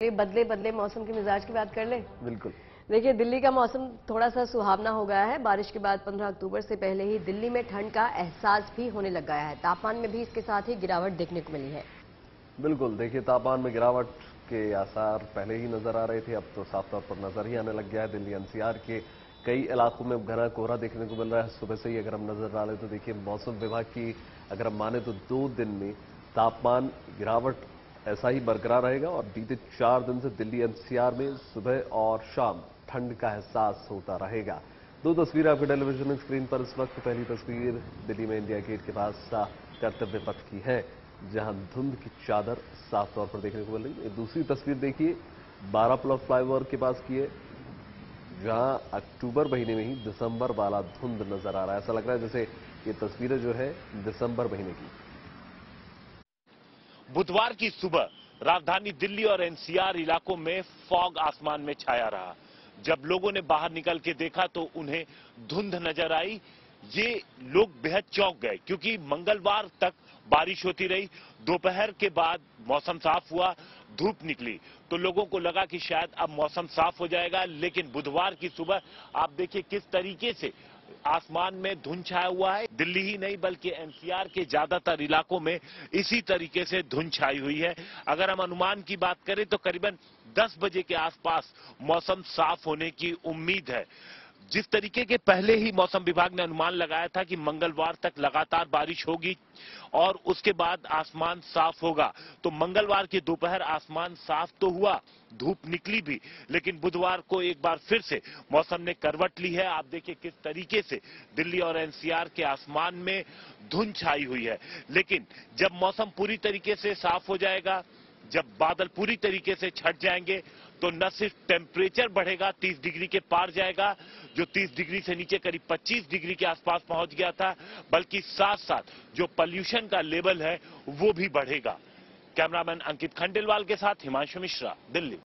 बदले बदले मौसम के मिजाज की बात कर ले। बिल्कुल। देखिए दिल्ली का मौसम थोड़ा सा सुहावना हो गया है। बारिश के बाद 15 अक्टूबर से पहले ही दिल्ली में ठंड का एहसास भी होने लग गया है। तापमान में भी इसके साथ ही गिरावट देखने को मिली है। बिल्कुल देखिए तापमान में गिरावट के आसार पहले ही नज़र आ रहे थे। अब तो साफ़ तौर पर नज़र ही आने लग गया है। दिल्ली एनसीआर के कई इलाकों में घना कोहरा देखने को मिल रहा है। सुबह से ही अगर हम नज़र डालें तो देखिए मौसम विभाग की अगर हम माने तो दो दिन में तापमान गिरावट ऐसा ही बरकरार रहेगा और बीते चार दिन से दिल्ली एनसीआर में सुबह और शाम ठंड का एहसास होता रहेगा। दो तस्वीरें आपके टेलीविज़न स्क्रीन पर इस वक्त। पहली तस्वीर दिल्ली में इंडिया गेट के पास कर्तव्य पथ की है, जहाँ धुंध की चादर साफ़ तौर पर देखने को मिल रही है। दूसरी तस्वीर देखिए, बारह प्लॉक फ्लाईओवर के पास की है, जहाँ अक्टूबर महीने में ही दिसंबर वाला धुंध नज़र आ रहा है। ऐसा लग रहा है जैसे ये तस्वीरें जो है दिसंबर महीने की। बुधवार की सुबह राजधानी दिल्ली और एनसीआर इलाकों में फॉग आसमान में छाया रहा। जब लोगों ने बाहर निकल के देखा तो उन्हें धुंध नज़र आई। ये लोग बेहद चौंक गए क्योंकि मंगलवार तक बारिश होती रही। दोपहर के बाद मौसम साफ़ हुआ, धूप निकली। तो लोगों को लगा कि शायद अब मौसम साफ़ हो जाएगा, लेकिन बुधवार की सुबह आप देखिए किस तरीके से आसमान में धुंध छाया हुआ है। दिल्ली ही नहीं, बल्कि एनसीआर के ज़्यादातर इलाकों में इसी तरीके से धुंध छाई हुई है। अगर हम अनुमान की बात करें तो करीबन 10 बजे के आसपास मौसम साफ़ होने की उम्मीद है। जिस तरीके के पहले ही मौसम विभाग ने अनुमान लगाया था कि मंगलवार तक लगातार बारिश होगी और उसके बाद आसमान साफ़ होगा। तो मंगलवार की दोपहर आसमान साफ़ तो हुआ, धूप निकली भी, लेकिन बुधवार को एक बार फिर से मौसम ने करवट ली है। आप देखिए किस तरीके से दिल्ली और एनसीआर के आसमान में धुंध छाई हुई है। लेकिन जब मौसम पूरी तरीके से साफ़ हो जाएगा, जब बादल पूरी तरीके से छट जाएँगे तो न सिर्फ़ टेम्परेचर बढ़ेगा 30 डिग्री के पार जाएगा जो 30 डिग्री से नीचे, करीब 25 डिग्री के आसपास पहुँच गया था, बल्कि साथ साथ जो पॉल्यूशन का लेवल है, वो भी बढ़ेगा। कैमरामैन अंकित खंडेलवाल के साथ हिमांशु मिश्रा, दिल्ली।